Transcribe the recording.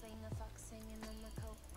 explain the fox, singing on the coat.